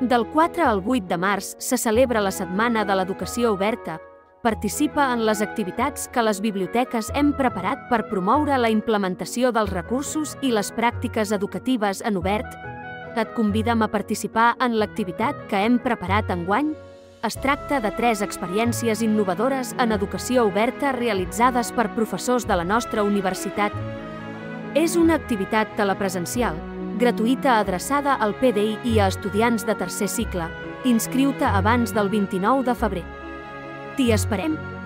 Del 4 al 8 de març se celebra la Setmana de l'Educació Oberta. Participa en les activitats que les biblioteques hem preparat per promoure la implementació dels recursos i les pràctiques educatives en obert. Et convidem a participar en l'activitat que hem preparat enguany. Es tracta de tres experiències innovadores en educació oberta realitzades per professors de la nostra universitat. És una activitat telepresencial, gratuïta adreçada al PDI i a estudiants de tercer cicle. Inscriu-te abans del 29 de febrer. T'hi esperem!